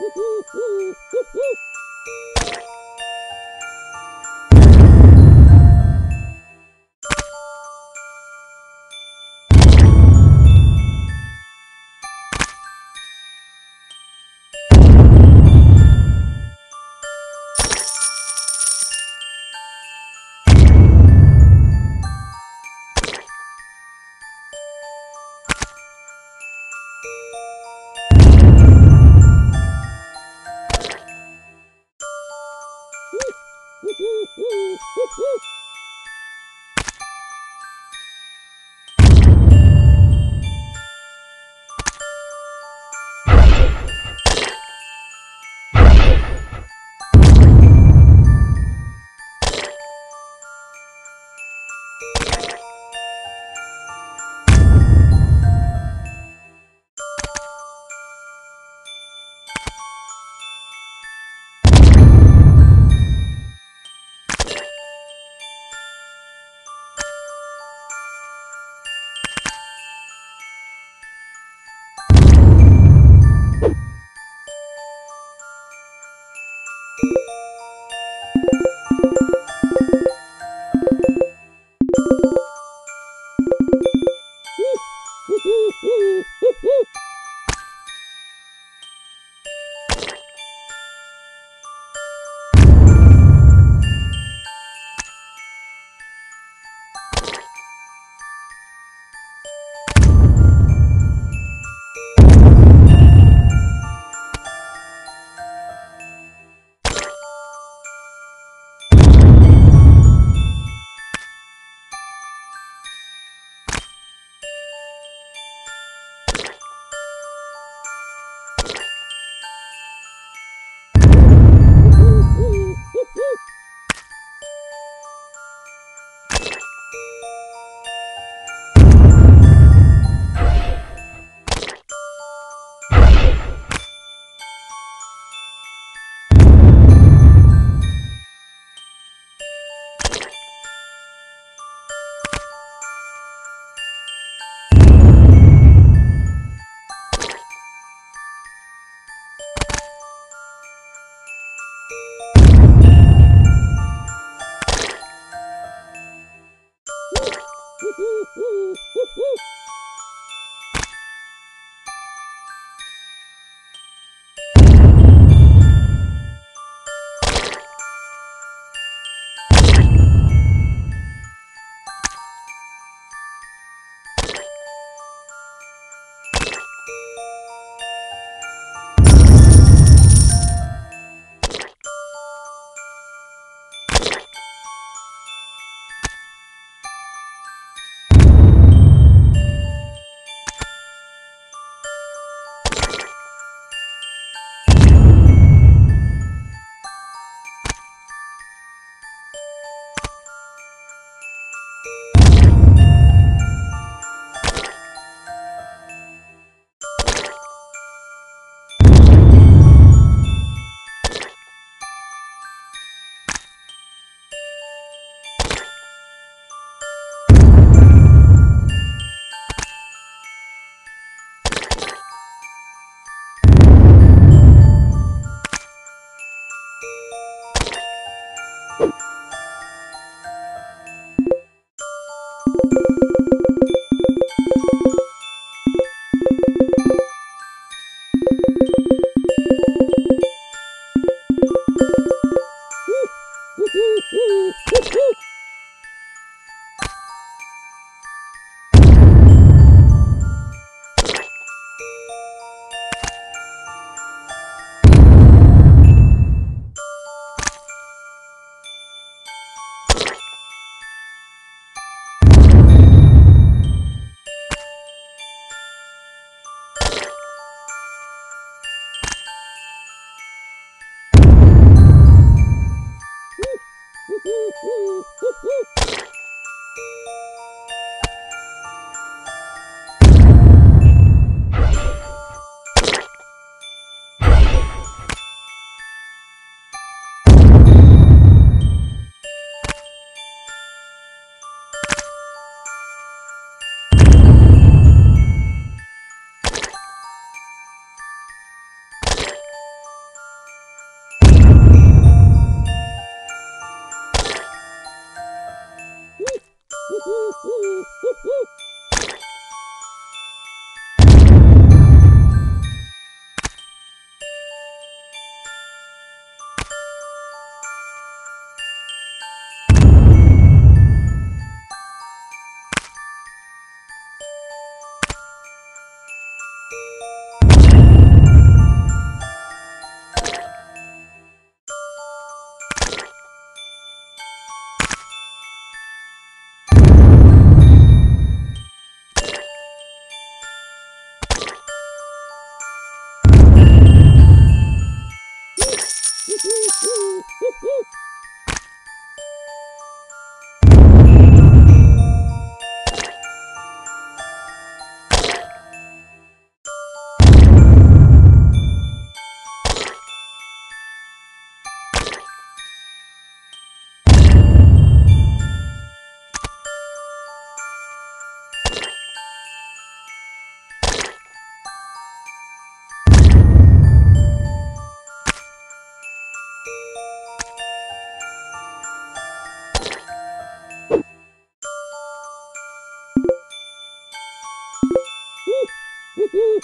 Woo-hoo!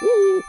Woo!